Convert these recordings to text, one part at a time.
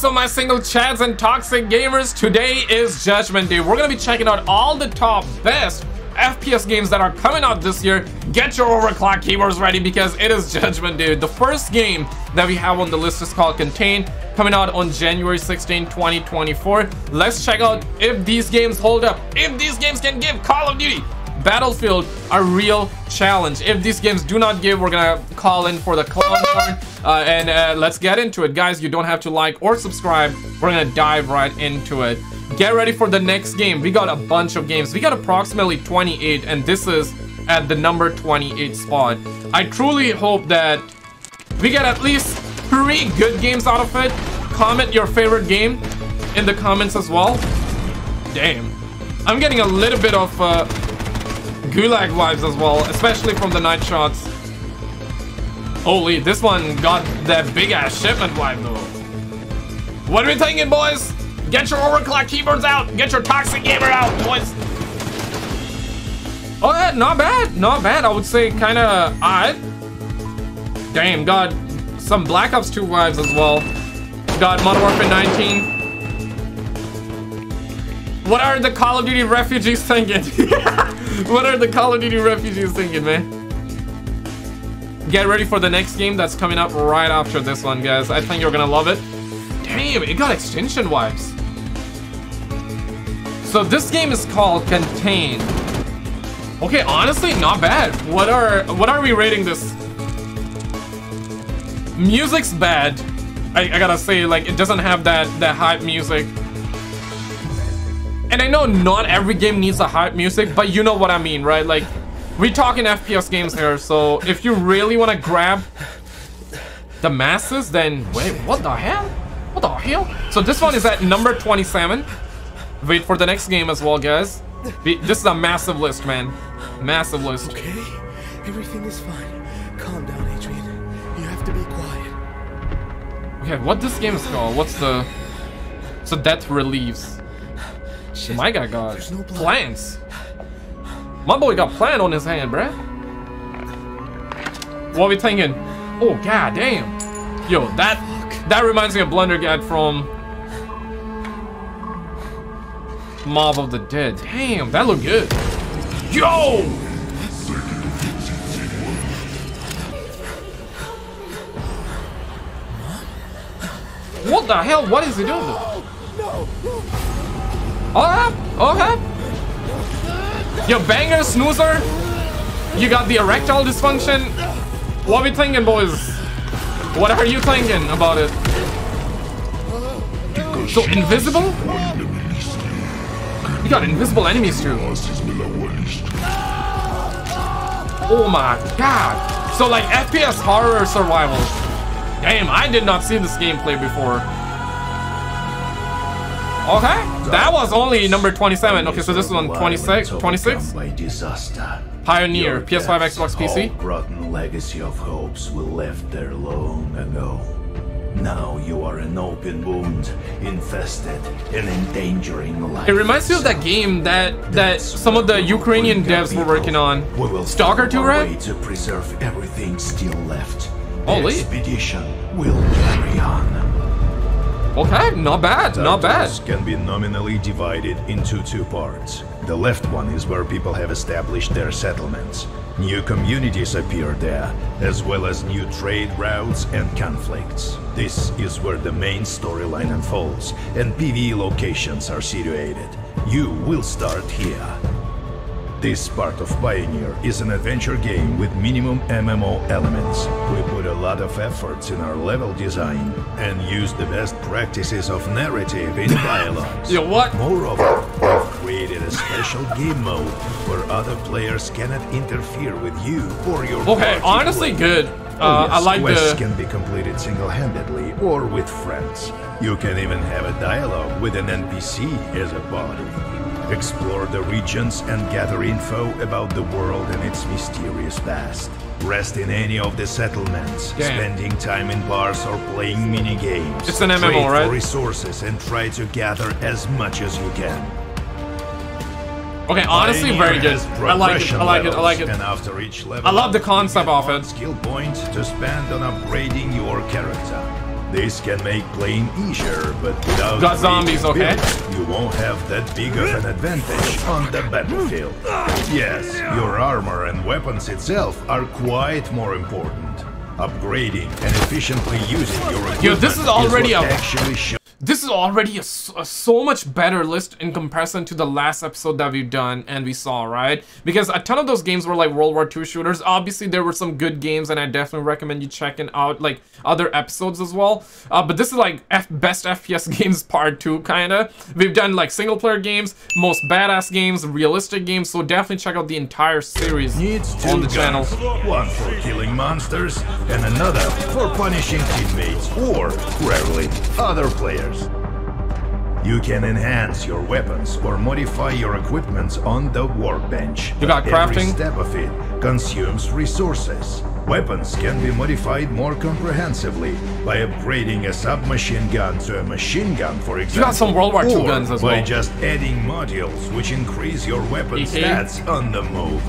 What's up my single chads and toxic gamers? Today is Judgment Day. We're gonna be checking out all the top best FPS games that are coming out this year. Get your overclock keyboards ready because it is Judgment Day. The first game that we have on the list is called Contain, coming out on January 16, 2024. Let's check out if these games hold up, if these games can give Call of Duty Battlefield a real challenge. If these games do not give, we're gonna call in for the clown horn. Uh, and uh, let's get into it. Guys, you don't have to like or subscribe. We're gonna dive right into it. Get ready for the next game. We got a bunch of games. We got approximately 28, and this is at the number 28 spot. I truly hope that we get at least three good games out of it. Comment your favorite game in the comments as well. Damn. I'm getting a little bit of uh, Gulag vibes as well, especially from the night shots. Holy, this one got that big ass shipment vibe though. What are we thinking, boys? Get your overclock keyboards out. Get your toxic gamer out, boys. Oh, yeah, not bad. Not bad. I would say kind of odd. Damn, got some Black Ops 2 vibes as well. Got Modern Warfare 19. What are the Call of Duty refugees thinking? what are the Call of Duty refugees thinking, man? Get ready for the next game that's coming up right after this one, guys. I think you're gonna love it. Damn, it got extension wipes. So this game is called Contain. Okay, honestly, not bad. What are what are we rating this? Music's bad. I, I gotta say, like, it doesn't have that that hype music. And I know not every game needs a hype music, but you know what I mean, right? Like, we're talking FPS games here, so if you really want to grab the masses, then wait, what the hell? What the hell? So this one is at number 27. Wait for the next game as well, guys. This is a massive list, man. Massive list. Okay, everything is fine. Calm down, Adrian. You have to be quiet. Okay, what this game is called? What's the... So Death Relives. Shit. My guy got There's no plants. My boy got plant on his hand, bruh. What we thinking? Oh, god damn. Yo, that that reminds me of Blundergat from Mob of the Dead. Damn, that look good. Yo! What the hell? What is he doing? Okay, okay. Yo, banger, snoozer. You got the erectile dysfunction. What we thinking, boys? What are you thinking about it? So invisible? You got invisible enemies too. Oh my god. So like FPS horror survival. Damn, I did not see this gameplay before. Okay, that was only number 27. Okay, so this is on 26, 26. Disaster. Pioneer, PS5, Xbox, PC. rotten legacy of hopes we left there long ago. Now you are an open wound, infested and endangering life. It reminds me of that game that that some of the Ukrainian devs were working on. We will Stalker find 2, our right? to preserve everything still left. Holy. Expedition will carry on. Okay, not bad, not bad. Can be nominally divided into two parts. The left one is where people have established their settlements. New communities appear there, as well as new trade routes and conflicts. This is where the main storyline unfolds, and PvE locations are situated. You will start here. This part of Pioneer is an adventure game with minimum MMO elements. We put a lot of efforts in our level design and use the best practices of narrative in dialogues. Yo, what? Moreover, we've created a special game mode where other players cannot interfere with you or your Okay, honestly, good. Oh, Uh, I yes, like quests the. can be completed single-handedly or with friends. You can even have a dialogue with an NPC as a party. Explore the regions and gather info about the world and its mysterious past. Rest in any of the settlements, Damn. spending time in bars or playing mini games. It's an MMO, Trade right? For resources and try to gather as much as you can. Okay, honestly, very good. I like it. I like it. I like it. And after each level, I love the concept of it. Skill point to spend on upgrading your character. This can make playing easier, but without Got zombies, okay? build, you won't have that big of an advantage on the battlefield. Yes, your armor and weapons itself are quite more important. Upgrading and efficiently using your equipment Yo, this is already what a- actually This is already a so much better list in comparison to the last episode that we've done and we saw, right? Because a ton of those games were like World War II shooters. Obviously, there were some good games, and I definitely recommend you checking out like other episodes as well. Uh, but this is like F best FPS games part two, kinda. We've done like single player games, most badass games, realistic games. So definitely check out the entire series needs on the channel. One for killing monsters and another for punishing teammates or, rarely, other players. You can enhance your weapons or modify your equipment on the workbench. You got crafting? Every step of it consumes resources. Weapons can be modified more comprehensively by upgrading a submachine gun to a machine gun, for example. got some World War II guns as by well. just adding modules which increase your weapon stats on the move.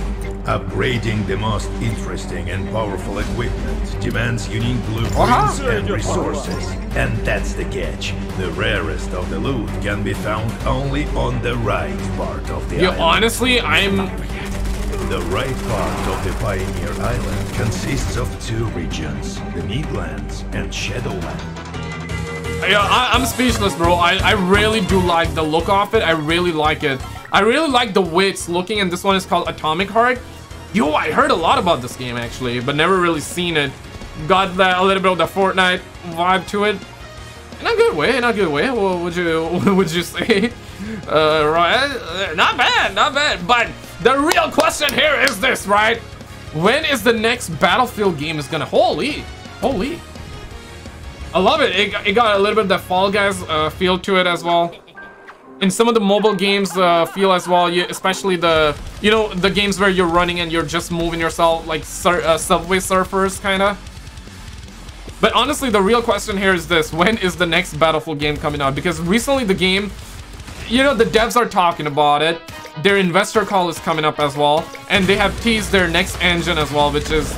Upgrading the most interesting and powerful equipment demands unique blueprints and resources. And that's the catch. The rarest of the loot can be found only on the right part of the Yo, island. honestly, I'm The right part of the Pioneer Island consists of two regions, the Midlands and Shadowland. Yeah, I, I'm speechless, bro. I, I really do like the look of it. I really like it. I really like the way it's looking, and this one is called Atomic Heart. Yo, I heard a lot about this game, actually, but never really seen it. Got a little bit of the Fortnite vibe to it. In a good way, in a good way. What would you, what would you say? Uh, right? Uh, Not bad, not bad. But the real question here is this, right? When is the next Battlefield game is gonna... Holy, holy. I love it. It, got- it got a little bit of the Fall Guys uh, feel to it as well. In some of the mobile games uh, feel as well, you, especially the, you know, the games where you're running and you're just moving yourself like sur uh, Subway Surfers, kind of. But honestly, the real question here is this. When is the next Battlefield game coming out? Because recently the game, you know, the devs are talking about it. Their investor call is coming up as well. And they have teased their next engine as well, which is,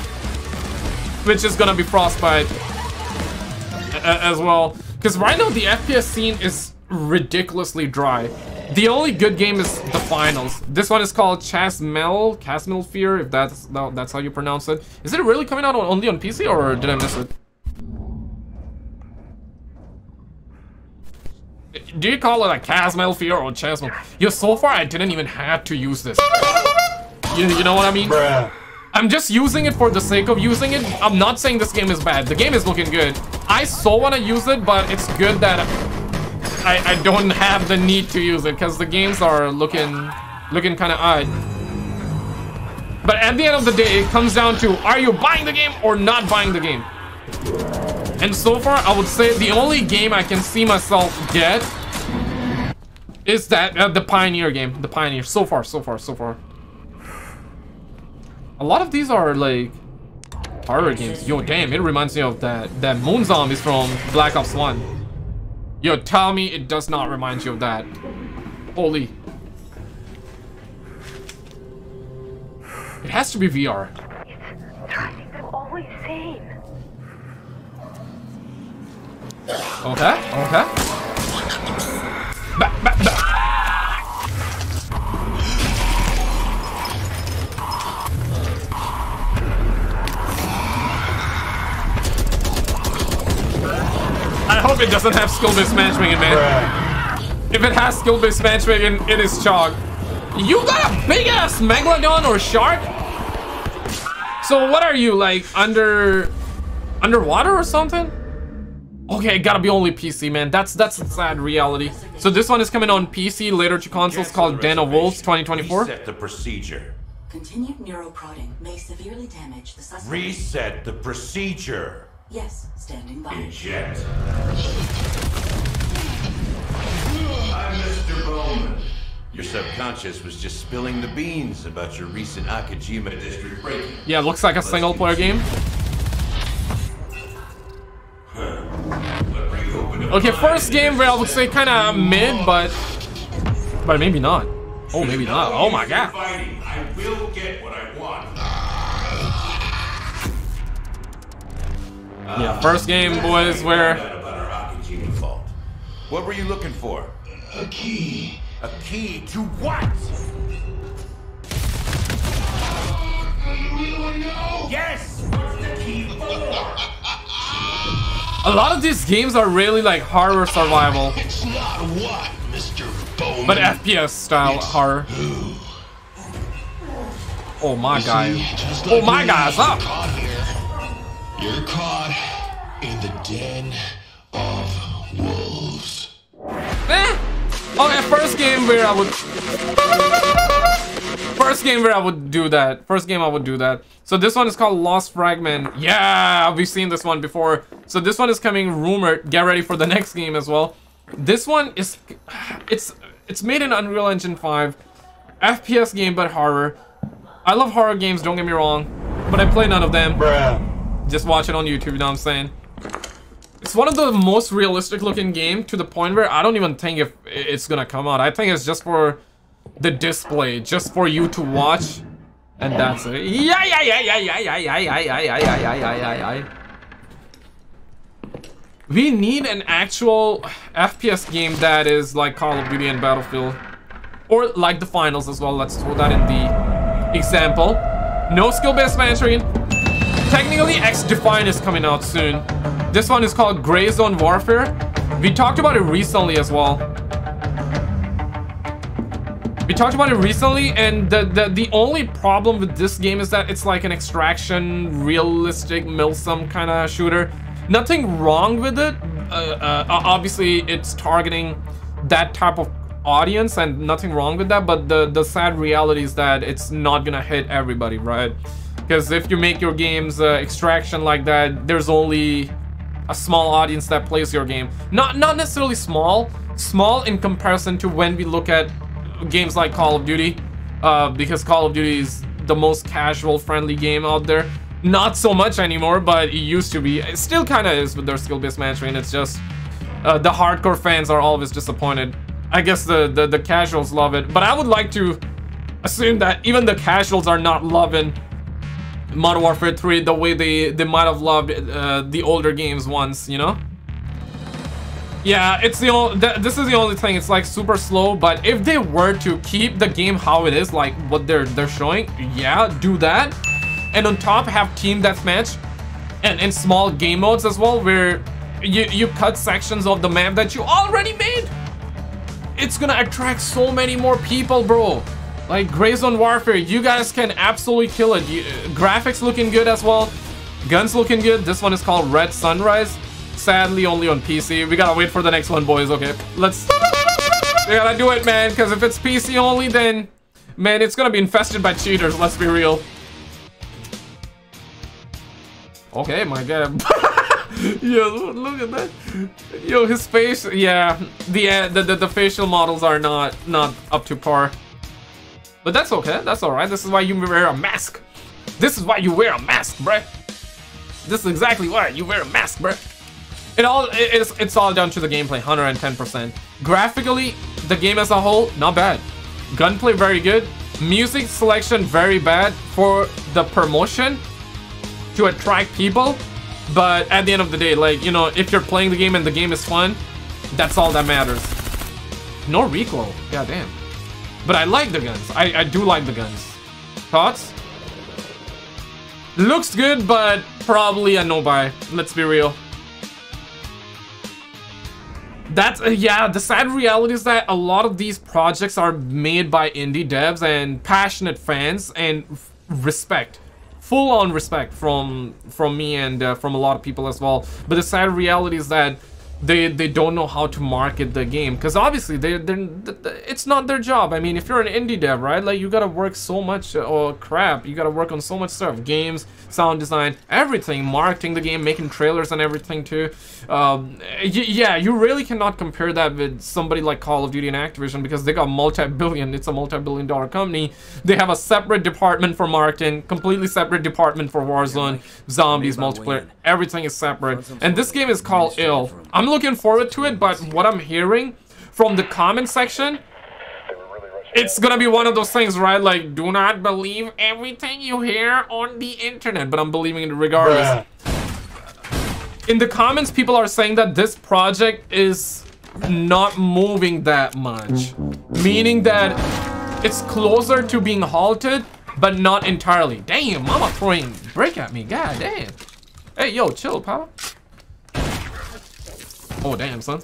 which is gonna be Frostbite as well. Because right now the FPS scene is ridiculously dry. The only good game is the finals. This one is called Chasmal, Chasmal Fear, if that's no, that's how you pronounce it. Is it really coming out only on PC or did I miss it? Do you call it a Chasmal Fear or Chasmal? Yo, so far I didn't even have to use this. You, you know what I mean? I'm just using it for the sake of using it. I'm not saying this game is bad. The game is looking good. I so want to use it, but it's good that I, I don't have the need to use it because the games are looking looking kind of odd. But at the end of the day, it comes down to are you buying the game or not buying the game? And so far, I would say the only game I can see myself get is that uh, the Pioneer game. The Pioneer. So far, so far, so far. A lot of these are like horror games. Yo, damn, it reminds me of that that Moon Zombies from Black Ops 1. Yo, tell me it does not remind you of that. Holy. It has to be VR. insane. Okay, okay. Back, back, back. It doesn't have skill-based matchmaking, man. If it has skill-based matchmaking, it is chalk. You got a big-ass megalodon or shark? So what are you, like, under... Underwater or something? Okay, gotta be only PC, man. That's that's a sad reality. So this one is coming on PC, later to consoles called Den of Wolves 2024. Reset the procedure. Continued neuroprodding may severely damage the suspect. Reset the procedure. Yes, standing by. Eject. I'm Mr. Bowman. Your subconscious was just spilling the beans about your recent Akajima district break-in. Yeah, looks like a single player game. Okay, first game where I would say kind of mid, but but maybe not. Oh, maybe not. Oh my god. Fighting. I will get what I want. Yeah, first game, boys, where What were you looking for? A key. A key to what? You really want to know? Yes! What's the key for? A lot of these games are really like horror survival, It's not what, Mr. Bowman. but FPS style It's horror. Who? Oh my See, guy. just Oh my me, guy's you're up. Caught here. You're caught in the den of wolves. Eh. Okay, first game where I would First game where I would do that. First game I would do that. So this one is called Lost Fragment. Yeah, we've seen this one before. So this one is coming rumored. Get ready for the next game as well. This one is it's it's made in Unreal Engine 5. FPS game but horror. I love horror games, don't get me wrong, but I play none of them. Just watch it on YouTube, you know what I'm saying? It's one of the most realistic looking game to the point where I don't even think if it's gonna come out. I think it's just for the display, just for you to watch, and that's it. Yeah, yeah, yeah, yeah, yeah, yeah, yeah, yeah, yeah, yeah, yeah, yeah, yeah, yeah. We need an actual FPS game that is like Call of Duty and Battlefield, or like the finals as well. Let's throw that in the example. No skill-based matching. Technically, XDefiant is coming out soon. This one is called Gray Zone Warfare. We talked about it recently as well. We talked about it recently, and the, the, the only problem with this game is that it's like an extraction, realistic, Milsim kind of shooter. Nothing wrong with it. Uh, uh, obviously, it's targeting that type of audience, and nothing wrong with that, but the, the sad reality is that it's not gonna hit everybody, right? Because if you make your games uh, extraction like that, there's only a small audience that plays your game. Not not necessarily small, small in comparison to when we look at games like Call of Duty, uh, because Call of Duty is the most casual, friendly game out there. Not so much anymore, but it used to be. It still kind of is with their skill-based matching. It's just uh, the hardcore fans are always disappointed. I guess the, the the casuals love it, but I would like to assume that even the casuals are not loving Modern Warfare 3 the way they they might have loved uh, the older games once, you know? Yeah, it's the only th this is the only thing. It's like super slow, but if they were to keep the game how it is, like what they're they're showing, yeah, do that. And on top have team deathmatch and and small game modes as well where you you cut sections of the map that you already made. It's gonna attract so many more people, bro. Like Gray Zone Warfare, you guys can absolutely kill it. You, graphics looking good as well. Guns looking good. This one is called Red Sunrise. Sadly, only on PC. We gotta wait for the next one, boys. Okay, let's. We gotta do it, man. Because if it's PC only, then man, it's gonna be infested by cheaters. Let's be real. Okay, my god. Yo, look at that. Yo, his face. Yeah, the, uh, the the the facial models are not not up to par. But that's okay. That's all right. This is why you wear a mask. This is why you wear a mask, bruh. This is exactly why you wear a mask, bruh. It all it- it's it's all down to the gameplay, 110%. Graphically, the game as a whole, not bad. Gunplay very good. Music selection very bad for the promotion to attract people. But at the end of the day, like, you know, if you're playing the game and the game is fun, that's all that matters. No recoil. God damn. But I like the guns. I, I do like the guns. Thoughts? Looks good, but probably a no buy. Let's be real. That's, uh, yeah, the sad reality is that a lot of these projects are made by indie devs and passionate fans and respect. Full on respect from from me and uh, from a lot of people as well. But the sad reality is that they they don't know how to market the game because obviously they they it's not their job. I mean, if you're an indie dev, right? Like you gotta work so much or crap. You gotta work on so much stuff: games, sound design, everything, marketing the game, making trailers and everything too. Um, yeah, you really cannot compare that with somebody like Call of Duty and Activision because they got multi-billion. It's a multi-billion-dollar company. They have a separate department for marketing, completely separate department for Warzone, zombies, multiplayer. Everything is separate. And this game is called Ill. I'm looking forward to it, but what I'm hearing from the comment section, it's gonna be one of those things, right? Like, do not believe everything you hear on the internet, but I'm believing it regardless. In the comments, people are saying that this project is not moving that much. Meaning that it's closer to being halted, but not entirely. Damn, mama throwing brick at me. God damn. Hey, yo, chill, pal. Oh, damn, son.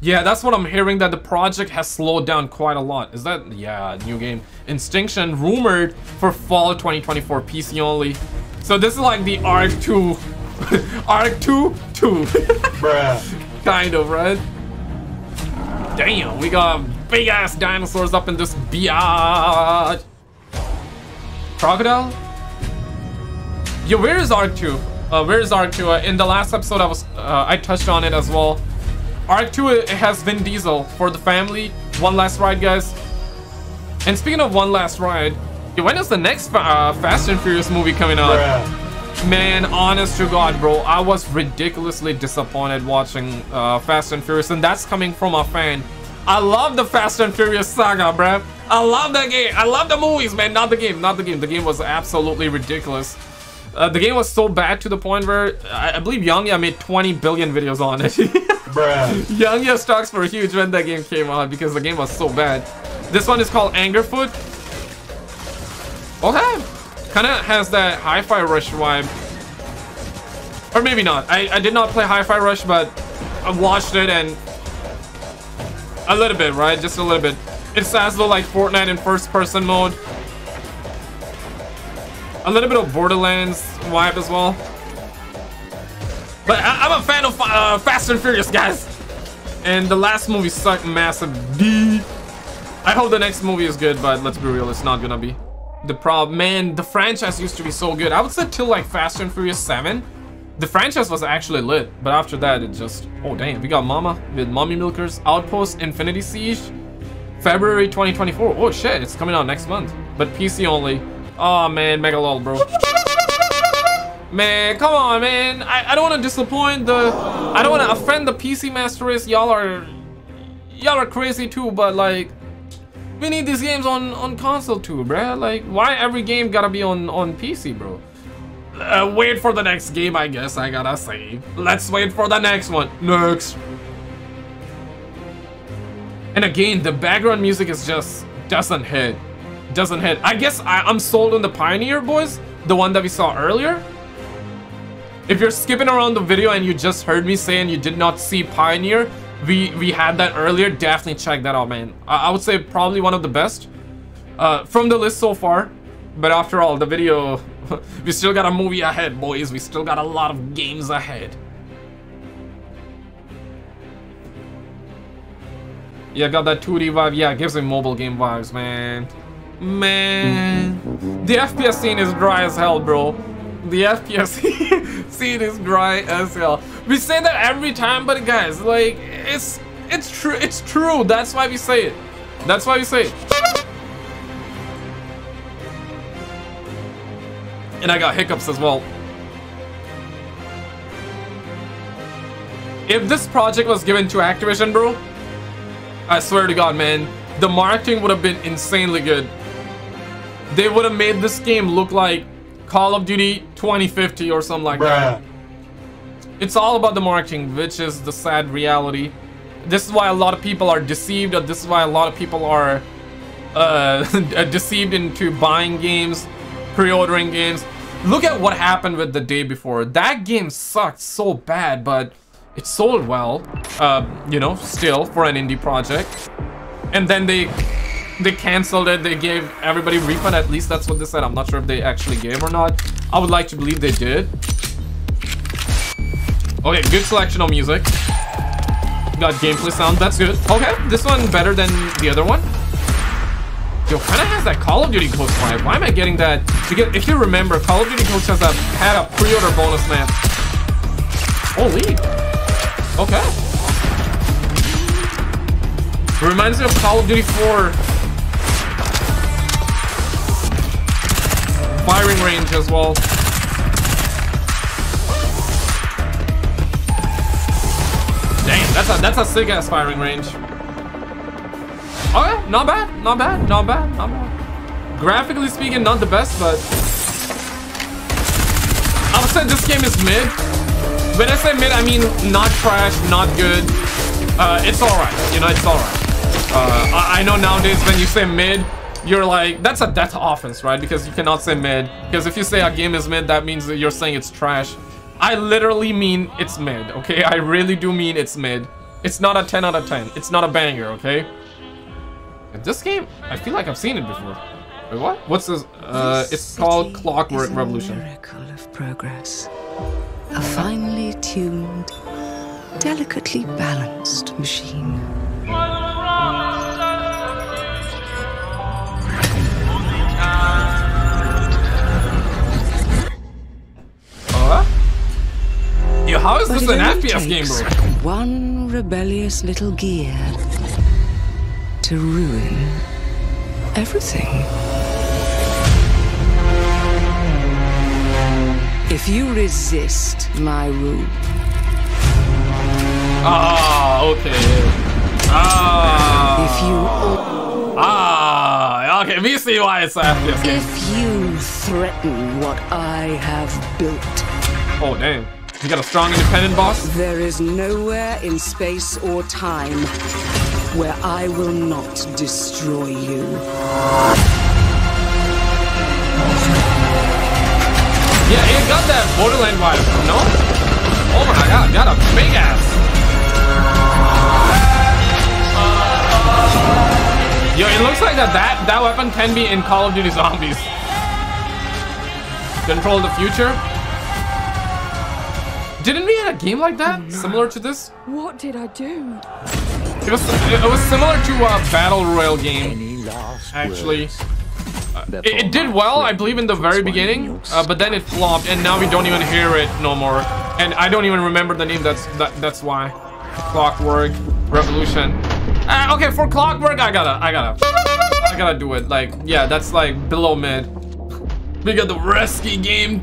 Yeah, that's what I'm hearing, that the project has slowed down quite a lot. Is that... Yeah, new game. Instinction, rumored for fall 2024, PC only. So this is like the Ark 2... Ark 2 2. Bruh. kind of, right? Damn, we got big-ass dinosaurs up in this biatch. Crocodile? Yo, where is Ark 2? Uh, where is 2? Uh, in the last episode, I was uh, I touched on it as well. 2 it has Vin Diesel for the family. One last ride, guys. And speaking of one last ride, when is the next uh, Fast and Furious movie coming out? Bruh. Man, honest to God, bro, I was ridiculously disappointed watching uh, Fast and Furious, and that's coming from a fan. I love the Fast and Furious saga, bruh. I love that game. I love the movies, man. Not the game. Not the game. The game was absolutely ridiculous. Uh, the game was so bad to the point where I, I believe YongYea made 20 billion videos on it. Bruh. YongYea stocks were huge when that game came out because the game was so bad. This one is called Angerfoot. Okay. Kind of has that Hi-Fi Rush vibe. Or maybe not. I, I did not play Hi-Fi Rush, but I watched it and... A little bit, right? Just a little bit. It's as though like Fortnite in first-person mode. A little bit of Borderlands vibe as well. But I, am a fan of uh, Fast and Furious, guys. And the last movie sucked massive D. I hope the next movie is good, but let's be real, it's not gonna be. The problem, man, the franchise used to be so good. I would say till like Fast and Furious 7. The franchise was actually lit, but after that, it just... Oh, damn, we got Mama with Mommy Milkers, Outpost, Infinity Siege, February 2024. Oh, shit, it's coming out next month. But PC only. Oh, man, Mega LOL, bro. Man, come on, man. I, I don't want to disappoint the... I don't want to offend the PC Master Race. Y'all are... Y'all are crazy too, but like... We need these games on, on console too, bruh. Like, why every game gotta be on, on PC, bro? Uh, wait for the next game, I guess I gotta say. Let's wait for the next one. Next. And again, the background music is just... Doesn't hit. Doesn't hit. I guess I, I'm sold on the Pioneer, boys. The one that we saw earlier. If you're skipping around the video and you just heard me say and you did not see Pioneer, we we had that earlier. Definitely check that out, man. I, I would say probably one of the best uh, from the list so far. But after all, the video, we still got a movie ahead, boys. We still got a lot of games ahead. Yeah, got that 2D vibe. Yeah, gives me mobile game vibes, man. Man, the FPS scene is dry as hell, bro the FPS scene is dry as hell. We say that every time, but guys, like, it's it's true. It's true. That's why we say it. That's why we say it. And I got hiccups as well. If this project was given to Activision, bro, I swear to God, man, the marketing would have been insanely good. They would have made this game look like Call of Duty 2050 or something like Bruh. that. It's all about the marketing, which is the sad reality. This is why a lot of people are deceived, or this is why a lot of people are uh, deceived into buying games, pre-ordering games. Look at what happened with the day before. That game sucked so bad, but it sold well, uh, you know, still for an indie project. And then they they canceled it. They gave everybody refund. At least that's what they said. I'm not sure if they actually gave or not. I would like to believe they did. Okay, good selection of music. Got gameplay sound. That's good. Okay, this one better than the other one. Yo, kind of has that Call of Duty Ghost vibe. Why am I getting that? Because if you remember, Call of Duty Ghost has a, had a pre-order bonus map. Holy. Okay. Reminds me of Call of Duty 4 firing range as well. Damn, that's a that's a sick ass firing range. Okay, not bad, not bad, not bad, not bad. Graphically speaking, not the best, but I would say this game is mid. When I say mid, I mean not trash, not good. Uh, it's alright. You know, it's alright. Uh, I, I know nowadays when you say mid, you're like, that's a death offense, right? Because you cannot say mid. Because if you say a game is mid, that means that you're saying it's trash. I literally mean it's mid, okay? I really do mean it's mid. It's not a 10 out of 10. It's not a banger, okay? And this game, I feel like I've seen it before. Wait, what? What's this? Uh, it's called Clockwork a Revolution. miracle of progress. A finely tuned, delicately balanced machine. How is this an FPS game, bro? One rebellious little gear to ruin everything. If you resist my rule, Ah, okay. Ah. if you Ah, okay, we see why it's an FPS game. if you threaten what I have built, Oh, damn. You got a strong independent boss? there is nowhere in space or time where I will not destroy you. Yeah, it got that Borderland vibe, no? Oh my god, got a big ass. Yo, it looks like that, that that weapon can be in Call of Duty Zombies. Control the future. Didn't we have a game like that? Similar to this? What did I do? It was it was similar to a battle royale game. Actually, Uh, it, it did well, I believe, in the very beginning, uh, but then it flopped, and now we don't even hear it no more. And I don't even remember the name. That's that, that's why. Clockwork Revolution. Uh, okay, for Clockwork, I gotta, I gotta, I gotta do it. Like, yeah, that's like below mid. We got the Rescue game.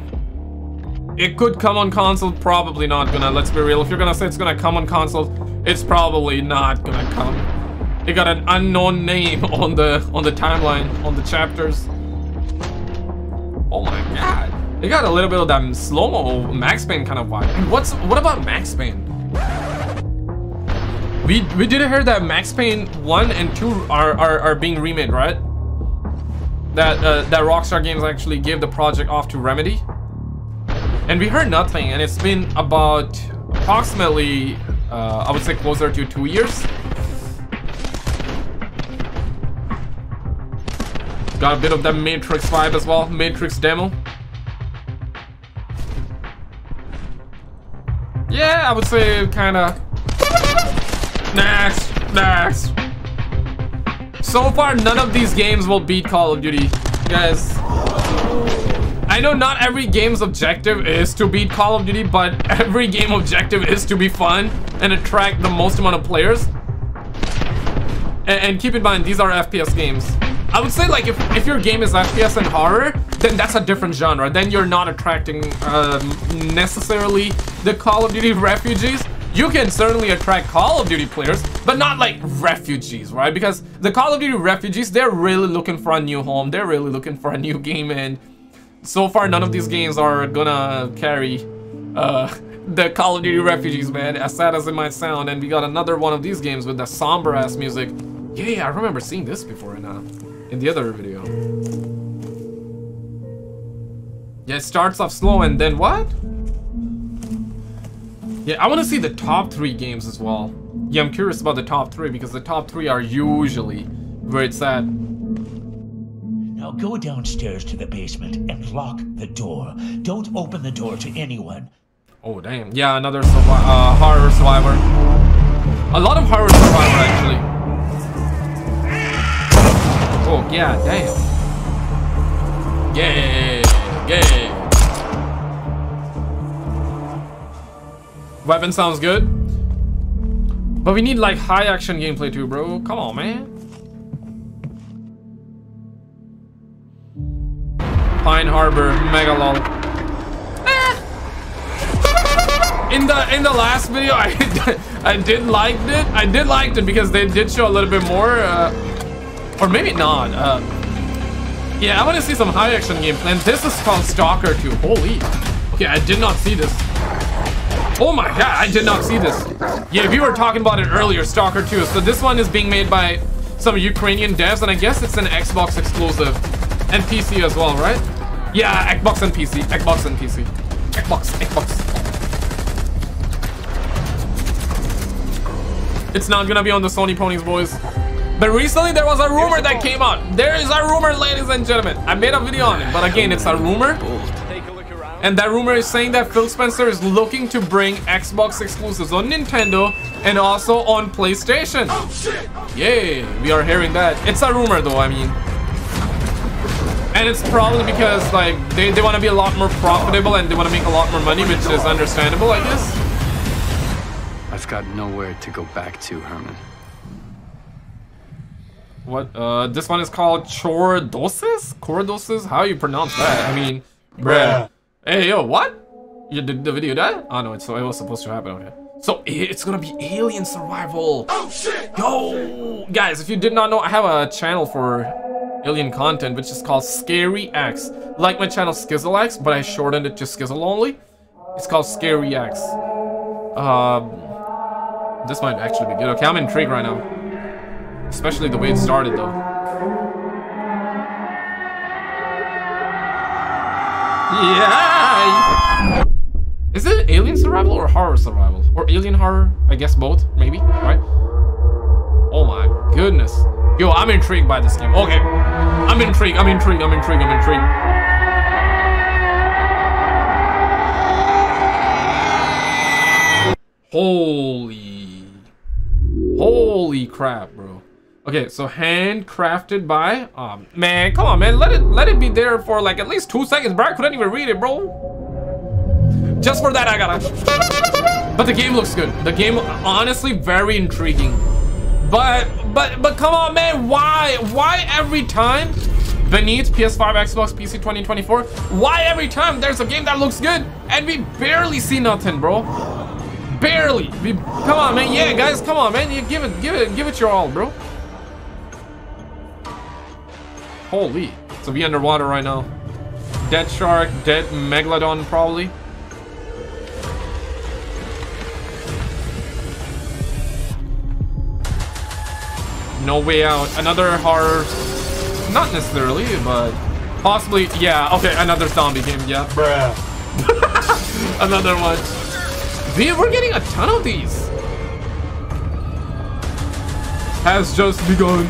It could come on console, probably not gonna. Let's be real. If you're gonna say it's gonna come on console, it's probably not gonna come. It got an unknown name on the on the timeline on the chapters. Oh my god! It got a little bit of that slow mo Max Payne kind of vibe. What's what about Max Payne? We we did hear that Max Payne one and two are are, are being remade, right? That uh, that Rockstar Games actually gave the project off to Remedy. And we heard nothing, and it's been about approximately, uh, I would say closer to two years. Got a bit of that Matrix vibe as well, Matrix demo. Yeah, I would say kind of. Next, next. So far, none of these games will beat Call of Duty, guys. I know not every game's objective is to beat Call of Duty, but every game objective is to be fun and attract the most amount of players. And, and keep in mind, these are FPS games. I would say like if, if your game is FPS and horror, then that's a different genre. Then you're not attracting um, necessarily the Call of Duty refugees. You can certainly attract Call of Duty players, but not like refugees, right? Because the Call of Duty refugees, they're really looking for a new home. They're really looking for a new game and so far none of these games are gonna carry uh, the Call of Duty refugees, man. As sad as it might sound, and we got another one of these games with the somber ass music. Yeah, yeah, I remember seeing this before in uh, in the other video. Yeah, it starts off slow and then what? Yeah, I want to see the top three games as well. Yeah, I'm curious about the top three because the top three are usually where it's at. Now go downstairs to the basement and lock the door. Don't open the door to anyone. Oh damn! Yeah, another uh, horror survivor. A lot of horror survivor actually. Oh yeah, damn. Yeah, yeah. Weapon sounds good, but we need like high action gameplay too, bro. Come on, man. Pine Harbor, Megalol. in the in the last video I I did like it I did like it because they did show a little bit more uh, or maybe not uh, yeah I want to see some high action gameplay and this is called Stalker 2 holy okay I did not see this Oh my god, I did not see this. Yeah, we were talking about it earlier, Stalker 2. So this one is being made by some Ukrainian devs, and I guess it's an Xbox exclusive. And PC as well, right? Yeah, Xbox and PC. Xbox and PC. Xbox, Xbox. It's not gonna be on the Sony Ponies, boys. But recently there was a rumor that came out. There is a rumor, ladies and gentlemen. I made a video on it, but again, it's a rumor. And that rumor is saying that Phil Spencer is looking to bring Xbox exclusives on Nintendo and also on PlayStation. Yay, we are hearing that. It's a rumor though, I mean. And it's probably because like they, they want to be a lot more profitable and they want to make a lot more money, which is understandable, I guess. I've got nowhere to go back to, Herman. What? Uh, this one is called Chordosis? Chordosis? How you pronounce that? I mean, bruh. Hey, yo, what? You did the video that? Oh, no, it's, so it was supposed to happen, okay. So, it's gonna be Alien Survival. Oh, shit! Yo! Guys, if you did not know, I have a channel for alien content, which is called Scary Axe. Like my channel Skizzle Axe, but I shortened it to Skizzle only. It's called Scary Axe. Um, this might actually be good. Okay, I'm intrigued right now. Especially the way it started, though. Yeah! Is it alien survival or horror survival? Or alien horror? I guess both, maybe, right? Oh my goodness. Yo, I'm intrigued by this game. Okay. I'm intrigued, I'm intrigued, I'm intrigued, I'm intrigued. Holy. Holy crap, bro. Okay, so handcrafted by um man, come on man, let it let it be there for like at least two seconds, bro. I couldn't even read it, bro. Just for that I gotta But the game looks good. The game honestly very intriguing. But but but come on man, why? Why every time beneath PS5, Xbox, PC 2024? Why every time there's a game that looks good and we barely see nothing, bro? Barely. We, come on, man. Yeah, guys, come on, man. You give it, give it, give it your all, bro. Holy. So we underwater right now. Dead shark, dead megalodon, probably. No way out. Another horror. Not necessarily, but possibly. Yeah. Okay, another zombie game. Yeah. Bruh. another one. We, we're getting a ton of these. Has just begun.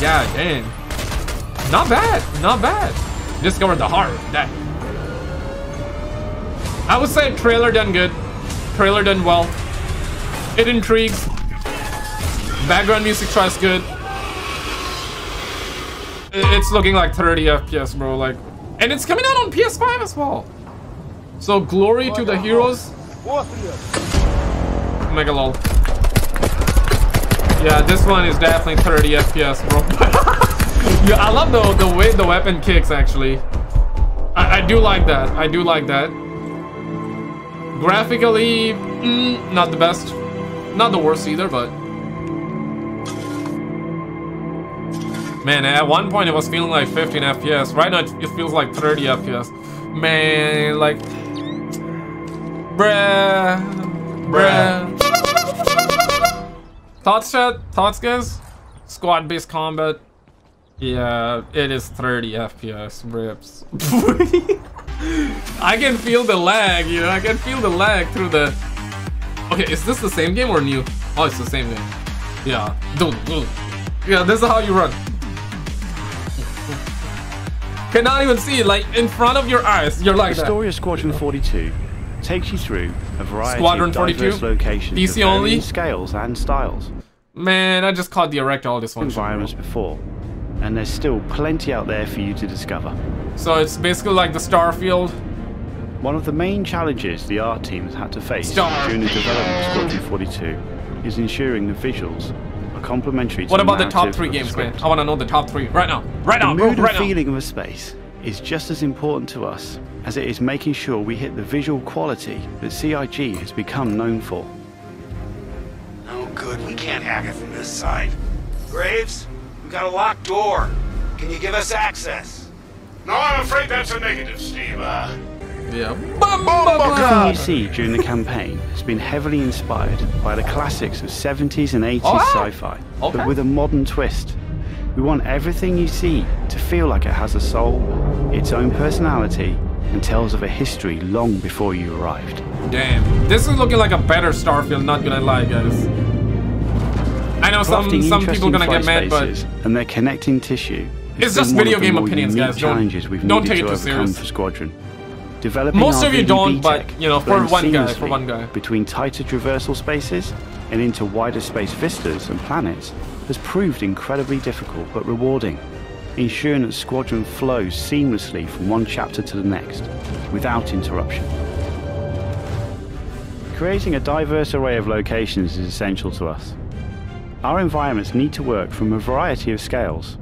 Yeah, dang. Not bad. Not bad. Discovered the heart. That. I would say trailer done good. Trailer done well. It intrigues. Background music tries good. It's looking like 30 FPS, bro. Like, and it's coming out on PS5 as well. So glory to the heroes. Mega lol. Yeah, this one is definitely 30 FPS, bro. yeah, I love the the way the weapon kicks. Actually, I, I do like that. I do like that. Graphically, mm, not the best. Not the worst either, but... Man, at one point it was feeling like 15 FPS. Right now it feels like 30 FPS. Man, like... Bruh. Bruh. Thoughts, chat? Thoughts, guys? Squad-based combat. Yeah, it is 30 FPS. Rips. I can feel the lag, you know? I can feel the lag through the Okay, is this the same game or new? Oh, it's the same game. Yeah. Dude, dude. Yeah, this is how you run. Cannot even see it, like, in front of your eyes. You're like the that. story of Squadron 42 takes you through a variety Squadron of 42? diverse locations DC only? scales and styles. Man, I just caught the erect all this one. Environments before, and there's still plenty out there for you to discover. So it's basically like the Starfield. One of the main challenges the art team has had to face Star. during the development of Squadron 42 is ensuring the visuals are complementary to What about the top three of the games, man? I want to know the top three right now. Right the now, bro. mood Right and now. feeling of a space is just as important to us as it is making sure we hit the visual quality that CIG has become known for. No good. We can't hack it from this side. Graves, we've got a locked door. Can you give us access? No, I'm afraid that's a negative, Steve. Uh, Yeah. Everything you see during the campaign has been heavily inspired by the classics of 70s and 80s Oh, ah. sci-fi, Okay. but with a modern twist. We want everything you see to feel like it has a soul, its own personality, and tells of a history long before you arrived. Damn. This is looking like a better Starfield, not gonna lie, guys. I know some some people interesting gonna get mad, but spaces and their connecting tissue. It's just video game opinions, guys. Don't- Challenges we've don't needed take it too overcome serious. for Squadron. Developing Most our of you don't, but, tech you know, for one guy, for one guy. Between tighter traversal spaces and into wider space vistas and planets has proved incredibly difficult but rewarding, ensuring that Squadron flows seamlessly from one chapter to the next, without interruption. Creating a diverse array of locations is essential to us. Our environments need to work from a variety of scales.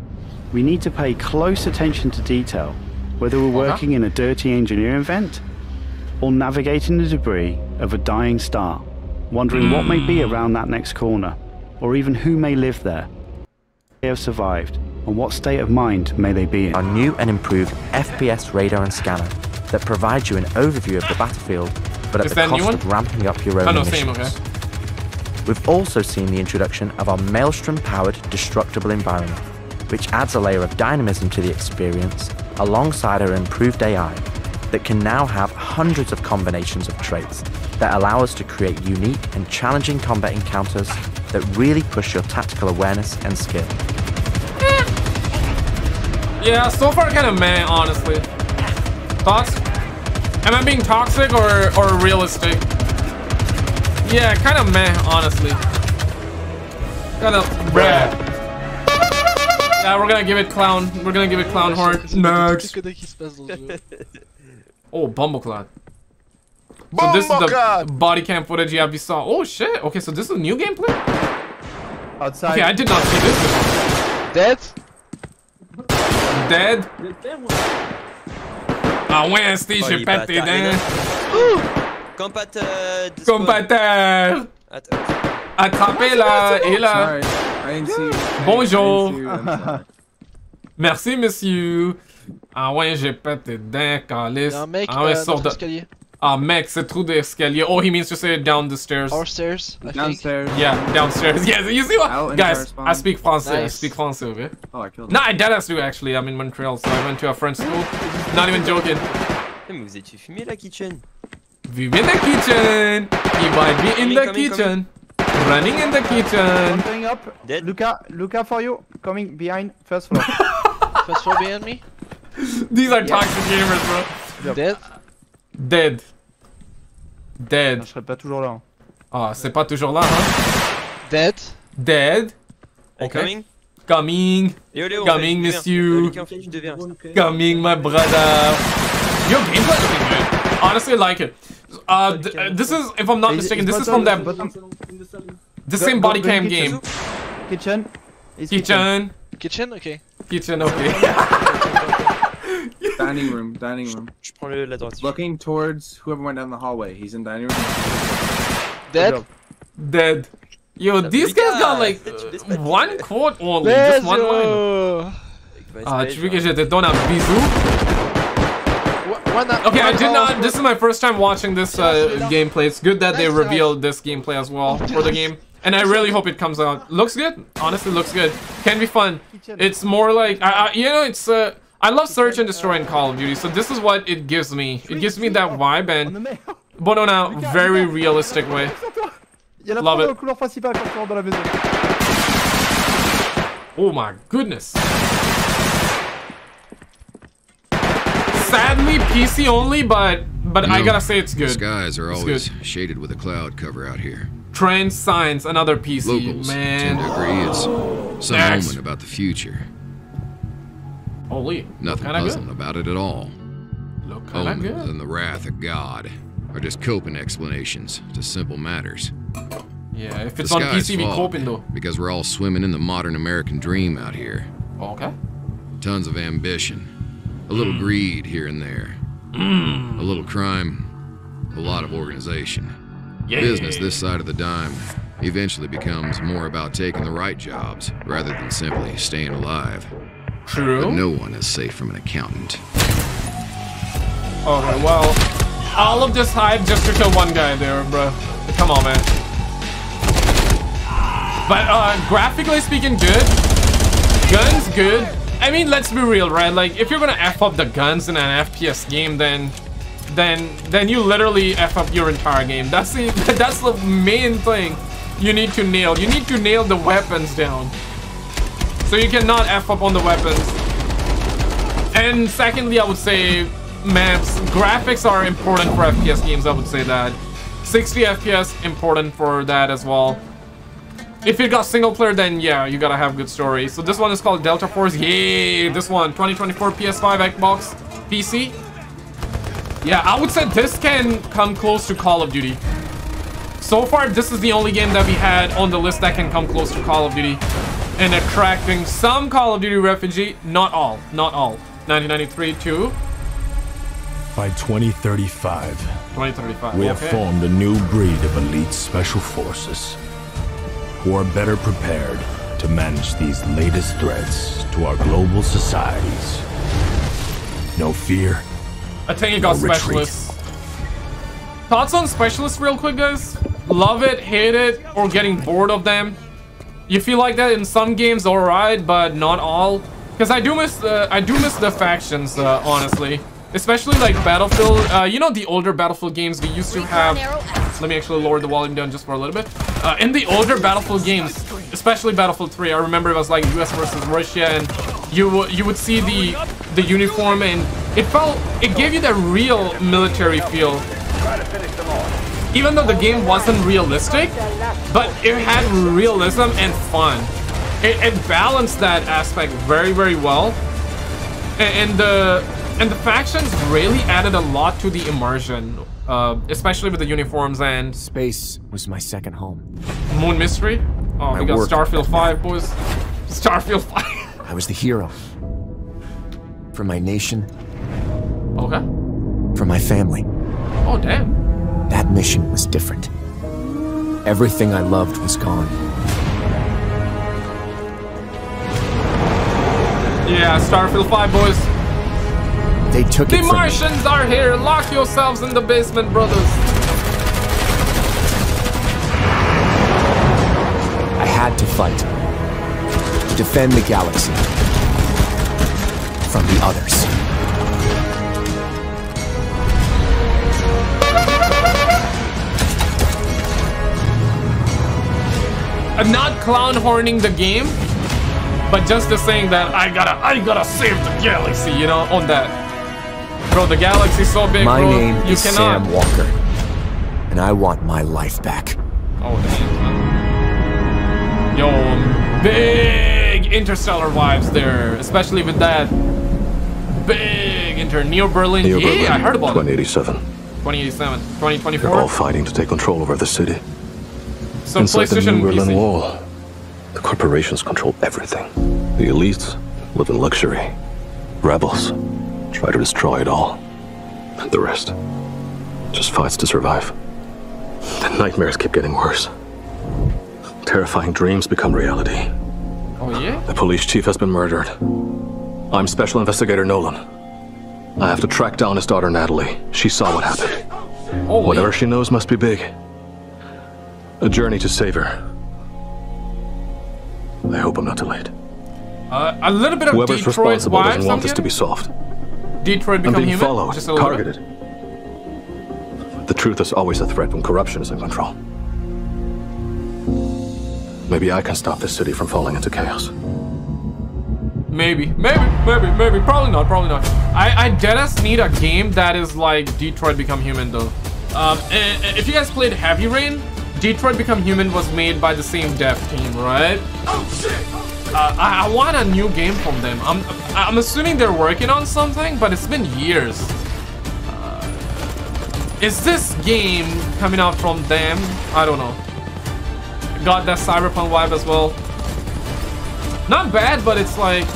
We need to pay close attention to detail, whether we're working in a dirty engineering vent or navigating the debris of a dying star, wondering what may be hmm. around that next corner, or even who may live there. They have survived, and what state of mind may they be in. Our new and improved FPS radar and scanner that provides you an overview of the battlefield, but at Is the that a new cost of ramping up your own Oh no, emissions. same, okay. We've also seen the introduction of our Maelstrom-powered destructible environment, which adds a layer of dynamism to the experience alongside our improved AI that can now have hundreds of combinations of traits that allow us to create unique and challenging combat encounters that really push your tactical awareness and skill. Yeah, so far kind of meh, honestly. Thoughts? Am I being toxic or, or realistic? Yeah, kind of meh, honestly. Kind of bruh. Yeah, we're gonna give it clown. We're gonna give it clown horn. Next. Oh, Bumbleclad. So this is the body cam footage yeah we saw. Oh shit. Okay, so this is new gameplay. Outside. Okay, I did not see this. Dead. Dead. Ah ouais, Steve, Oh, j'ai il pété bâtard, dents. Compateur Compateur. Attrapez la et I you. Bonjour. I. Merci, monsieur. Ah ouais, j'ai pété dents, calice. Y'a un mec ah ouais, euh, sort de... Ah mec, c'est trou d'escalier. Oh, he means to say down the stairs. Our stairs, I think. Downstairs. Yeah, downstairs. Yes, you see what? in Guys. I speak français. I Nice. speak français, okay? Oh, I killed him. No, I ass do actually. I'm in Montreal, so I went to a French school. Not even joking. Eh, Mais vous étiez fumé la kitchen? We in the kitchen. He might be in Coming, the coming, kitchen. Running in the kitchen. Going up. Dead. Luca, Luca for you. Coming behind, first floor. first floor behind me. These are toxic gamers, bro. Dead. Dead. Dead. Je serai pas toujours là. hein. Ah, c'est pas toujours là, hein? Dead. Dead. Okay. coming. Coming. Léo, Léo, Coming, fait monsieur. verre. Euh, Liquid Flame, du verre. Coming, my brother. Yo, gameplay looking good. Honestly, I like it. Uh, th- this is, if I'm not Is- mistaken, is this is from that, bottom- the same go- body cam kitchen. game. Kitchen. Is Kitchen. Kitchen, okay. Kitchen, okay. Dining room, dining room. Je prends le, la droite. Looking towards whoever went down the hallway. He's in dining room. Dead. Dead. Yo, these guys got like uh, one quote only, just Let's one line. go. Ah, tu veux que je te donne un bisou? One, Okay, I did hour not. This is my first time watching this uh, gameplay. It's good that they revealed this gameplay as well for the game, and I really hope it comes out. Looks good. Honestly, looks good. Can be fun. It's more like I, I you know, it's uh, I love search and destroy in Call of Duty, so this is what it gives me. It gives me that vibe and, but on a very realistic way. Il y a la Love it. dans le couloir principal quand tu rentres dans la maison. Oh my goodness. Sadly, PC only, but but I gotta say it's The good. skies are It's always good. shaded with a cloud cover out here. Transience, another PC, Locals man. tend to agree it's some Next. omen about the future. Holy, Nothing puzzling good. about it at all. Look kinda Omens good. and the wrath of God are just coping explanations to simple matters. Yeah, if The it's on PC, we coping though. Because we're all swimming in the modern American dream out here. Okay. Tons of ambition, a little Hmm. greed here and there, Mm. a little crime, a lot of organization. Yeah. Business this side of the dime eventually becomes more about taking the right jobs rather than simply staying alive. True. But no one is safe from an accountant. Okay, well, all of this hype just to kill one guy there, bro. Come on, man. But uh, graphically speaking, good. Guns, good. I mean, let's be real, right? Like, if you're gonna f up the guns in an FPS game, then, then, then you literally f up your entire game. That's the that's the main thing you need to nail. You need to nail the weapons down. So you cannot f up on the weapons. And secondly, I would say maps, graphics are important for FPS games. I would say that 60 FPS important for that as well. If it got single player, then yeah, you gotta have good story. So this one is called Delta Force. Yay! This one, 2024 PS5, Xbox, PC. Yeah, I would say this can come close to Call of Duty. So far, this is the only game that we had on the list that can come close to Call of Duty. And attracting some Call of Duty refugee, not all, not all. 1993 too. By 2035, 2035. we have formed a new breed of elite special forces who are better prepared to manage these latest threats to our global societies. No fear. I think it got No retreat. specialists. Thoughts on specialists real quick, guys? Love it, hate it, or getting bored of them? You feel like that in some games, alright, but not all? Because I do miss, uh, I do miss the factions, uh, honestly. Especially like Battlefield, uh, you know the older Battlefield games we used to have. Let me actually lower the volume down just for a little bit. Uh, in the older Battlefield games, especially Battlefield 3, I remember it was like US versus Russia, and you you would see the the uniform, and it felt it gave you that real military feel. Even though the game wasn't realistic, but it had realism and fun. It, it balanced that aspect very very well, and, and the and the factions really added a lot to the immersion, uh, especially with the uniforms and space was my second home. Moon Mystery. Oh, My we got Starfield 5, boys. Starfield 5. I was the hero. For my nation, Okay. for my family. Oh, damn. That mission was different. Everything I loved was gone. Yeah, Starfield 5, boys. They took The it me. Martians are here. Lock yourselves in the basement, brothers. I had to fight. To defend the galaxy. From the others. I'm not clown horning the game, but just the saying that I gotta, I gotta save the galaxy, you know, on that. Bro, the galaxy's so big, My bro. name you is cannot. Sam Walker. And I want my life back. Oh, damn. Yo, big interstellar vibes there, especially with that big inter Neo Berlin. Neo yeah, Berlin, I heard about it. 2087. 2087, They're all fighting to take control over the city. So Inside the New Berlin PC. Wall, the corporations control everything. The elites live in luxury. Rebels try to destroy it all. And the rest just fights to survive. The nightmares keep getting worse. Terrifying dreams become reality. Oh yeah? The police chief has been murdered. I'm Special Investigator Nolan. I have to track down his daughter Natalie. She saw what happened. Oh, Whatever she knows must be big. A journey to save her. I hope I'm not too late. Uh, a little bit of Whoever's Detroit responsible doesn't want this to be solved. Detroit I'm become being human. followed, Just a little bit. targeted. The truth is always a threat when corruption is in control. Maybe I can stop this city from falling into chaos. Maybe, maybe, maybe, maybe. Probably not. Probably not. I, I deadass need a game that is like Detroit Become Human though. Um, and, and if you guys played Heavy Rain, Detroit Become Human was made by the same dev team, right? Uh, I, I want a new game from them. I'm, I'm assuming they're working on something, but it's been years. Uh, is this game coming out from them? I don't know. Got that cyberpunk vibe as well. Not bad, but it's like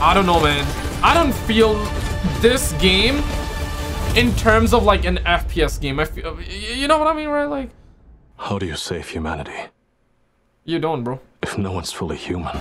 I don't know, man. I don't feel this game in terms of like an FPS game. I feel, you know what I mean, right? Like How do you save humanity you don't, bro. If no one's fully human?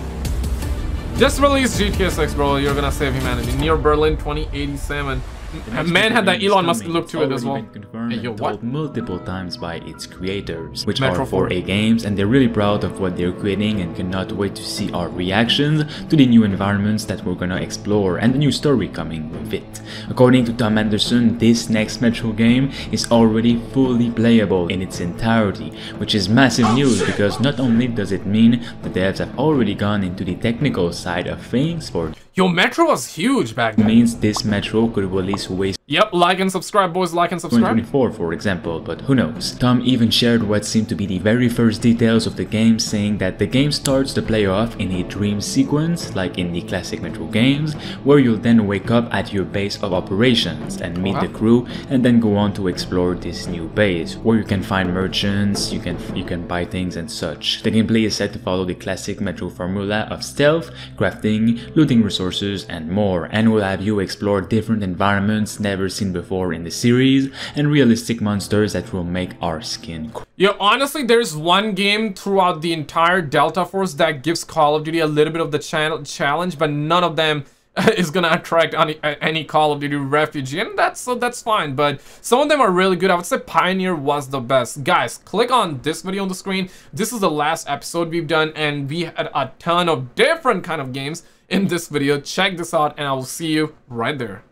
Just release GTA 6, bro. You're gonna save humanity. Neo Berlin 2087. The next man had that Elon Musk coming. look to it as already well. been confirmed Hey, yo, and what? told multiple times by its creators, which Metro are 4A games, and they're really proud of what they're creating and cannot wait to see our reactions to the new environments that we're gonna explore and the new story coming with it. According to Tom Anderson, this next Metro game is already fully playable in its entirety, which is massive oh, news because not only does it mean the devs have already gone into the technical side of things for Yo, Metro was huge back then. means this Metro could release way Yep, like and subscribe, boys. Like and subscribe. 2024 for example, but who knows. Tom even shared what seemed to be the very first details of the game saying that the game starts the play off in a dream sequence like in the classic Metro games where you'll then wake up at your base of operations and meet the crew and then go on to explore this new base where you can find merchants, you can you can buy things and such. The gameplay is set to follow the classic Metro formula of stealth, crafting, looting resources and more and will have you explore different environments never seen before in the series and realistic monsters that will make our skin Yo, honestly, there's one game throughout the entire Delta Force that gives Call of Duty a little bit of the channel challenge, but none of them is gonna attract any, any Call of Duty refugee, and that's so that's fine. But some of them are really good. I would say PIONER was the best. Guys, click on this video on the screen. This is the last episode we've done, and we had a ton of different kind of games in this video. Check this out, and I will see you right there.